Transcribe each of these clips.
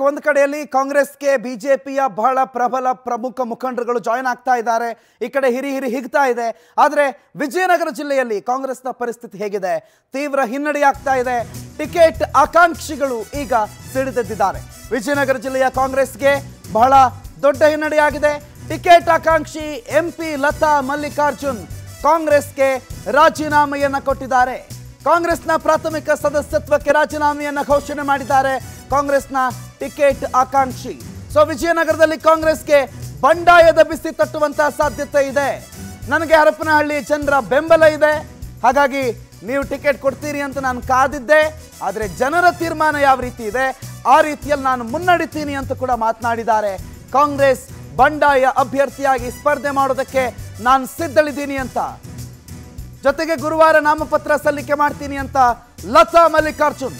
ಒಂದು ಕಡೆಯಲ್ಲಿ ಕಾಂಗ್ರೆಸ್ಗೆ ಬಿಜೆಪಿಯ ಬಹಳ ಪ್ರಬಲ ಪ್ರಮುಖ ಮುಖಂಡರುಗಳು ಜಾಯಿನ್ ಆಗ್ತಾ ಇದ್ದಾರೆ. ಈ ಕಡೆ ಹಿರಿ ಹಿರಿ ಹಿಗ್ತಾ ಇದೆ. ಆದರೆ ವಿಜಯನಗರ ಜಿಲ್ಲೆಯಲ್ಲಿ ಕಾಂಗ್ರೆಸ್ನ ಪರಿಸ್ಥಿತಿ ಹೇಗಿದೆ? ತೀವ್ರ ಹಿನ್ನಡೆಯಾಗ್ತಾ ಇದೆ. ಟಿಕೆಟ್ ಆಕಾಂಕ್ಷಿಗಳು ಈಗ ಸಿಡಿದೆದ್ದಿದ್ದಾರೆ. ವಿಜಯನಗರ ಜಿಲ್ಲೆಯ ಕಾಂಗ್ರೆಸ್ಗೆ ಬಹಳ ದೊಡ್ಡ ಹಿನ್ನಡೆಯಾಗಿದೆ ಟಿಕೆಟ್ ಆಕಾಂಕ್ಷಿ ಎಂ ಪಿ ಲತಾ ಮಲ್ಲಿಕಾರ್ಜುನ್ ಕಾಂಗ್ರೆಸ್ಗೆ ರಾಜೀನಾಮೆಯನ್ನು ಕೊಟ್ಟಿದ್ದಾರೆ. ಕಾಂಗ್ರೆಸ್ನ ಪ್ರಾಥಮಿಕ ಸದಸ್ಯತ್ವಕ್ಕೆ ರಾಜೀನಾಮೆಯನ್ನು ಘೋಷಣೆ ಮಾಡಿದ್ದಾರೆ. ಕಾಂಗ್ರೆಸ್ನ ಟಿಕೆಟ್ ಆಕಾಂಕ್ಷಿ. ಸೊ, ವಿಜಯನಗರದಲ್ಲಿ ಕಾಂಗ್ರೆಸ್ಗೆ ಬಂಡಾಯದ ಬಿಸಿ ತಟ್ಟುವಂತಹ ಸಾಧ್ಯತೆ ಇದೆ. ನನಗೆ ಹರಪನಹಳ್ಳಿ ಜನರ ಬೆಂಬಲ ಇದೆ. ಹಾಗಾಗಿ ನೀವು ಟಿಕೆಟ್ ಕೊಡ್ತೀರಿ ಅಂತ ನಾನು ಕಾದಿದ್ದೆ. ಆದರೆ ಜನರ ತೀರ್ಮಾನ ಯಾವ ರೀತಿ ಇದೆ, ಆ ರೀತಿಯಲ್ಲಿ ನಾನು ಮುನ್ನಡಿತೀನಿ ಅಂತ ಕೂಡ ಮಾತನಾಡಿದ್ದಾರೆ. ಕಾಂಗ್ರೆಸ್ ಬಂಡಾಯ ಅಭ್ಯರ್ಥಿಯಾಗಿ ಸ್ಪರ್ಧೆ ಮಾಡೋದಕ್ಕೆ ನಾನು ಸಿದ್ಧಳಿದ್ದೀನಿ ಅಂತ. ಜೊತೆಗೆ ಗುರುವಾರ ನಾಮಪತ್ರ ಸಲ್ಲಿಕೆ ಮಾಡ್ತೀನಿ ಅಂತ ಲತಾ ಮಲ್ಲಿಕಾರ್ಜುನ್.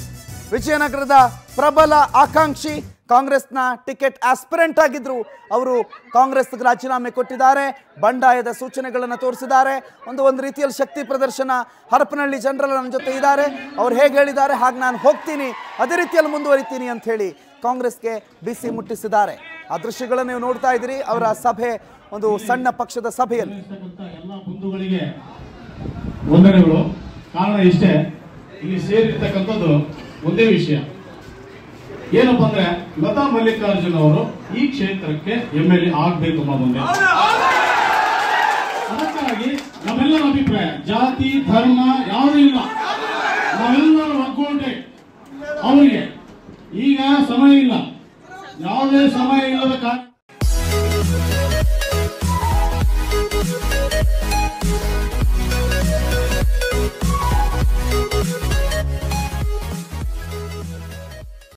ವಿಜಯನಗರದ ಪ್ರಬಲ ಆಕಾಂಕ್ಷಿ ಕಾಂಗ್ರೆಸ್ನ ಟಿಕೆಟ್ ಆಸ್ಪಿರೆಂಟ್ ಆಗಿದ್ರು. ಅವರು ಕಾಂಗ್ರೆಸ್ ರಾಜೀನಾಮೆ ಕೊಟ್ಟಿದ್ದಾರೆ. ಬಂಡಾಯದ ಸೂಚನೆಗಳನ್ನು ತೋರಿಸಿದ್ದಾರೆ. ಒಂದು ಒಂದು ರೀತಿಯಲ್ಲಿ ಶಕ್ತಿ ಪ್ರದರ್ಶನ ಹರಪನಹಳ್ಳಿ ಜನರಲ್ ನನ್ನ ಜೊತೆ ಇದ್ದಾರೆ. ಅವ್ರು ಹೇಗೆ ಹೇಳಿದ್ದಾರೆ, ಹಾಗೆ ನಾನು ಹೋಗ್ತೀನಿ. ಅದೇ ರೀತಿಯಲ್ಲಿ ಮುಂದುವರಿತೀನಿ ಅಂತ ಹೇಳಿ ಕಾಂಗ್ರೆಸ್ಗೆ ಬಿಸಿ ಮುಟ್ಟಿಸಿದ್ದಾರೆ. ಆ ದೃಶ್ಯಗಳನ್ನು ನೀವು ನೋಡ್ತಾ ಇದ್ದೀರಿ. ಅವರ ಸಭೆ, ಒಂದು ಸಣ್ಣ ಪಕ್ಷದ ಸಭೆಯಲ್ಲಿ. ಕಾರಣ ಇಷ್ಟೇ. ಇಲ್ಲಿ ಸೇರಿರ್ತಕ್ಕಂಥದ್ದು ಒಂದೇ ವಿಷಯ. ಏನಪ್ಪ ಅಂದ್ರೆ ಲತಾ ಮಲ್ಲಿಕಾರ್ಜುನ್ ಅವರು ಈ ಕ್ಷೇತ್ರಕ್ಕೆ ಎಂ ಎಲ್ ಎ ಆಗ್ಬೇಕು ಅದಕ್ಕಾಗಿ ನಮ್ಮೆಲ್ಲರ ಅಭಿಪ್ರಾಯ, ಜಾತಿ, ಧರ್ಮ ಯಾವುದೂ ಇಲ್ಲ. ನಾವೆಲ್ಲರೂ ಒಗ್ಗೂಡಿ. ಅವರಿಗೆ ಈಗ ಸಮಯ ಇಲ್ಲ. ಯಾವುದೇ ಸಮಯ ಇಲ್ಲದ ಕಾರಣ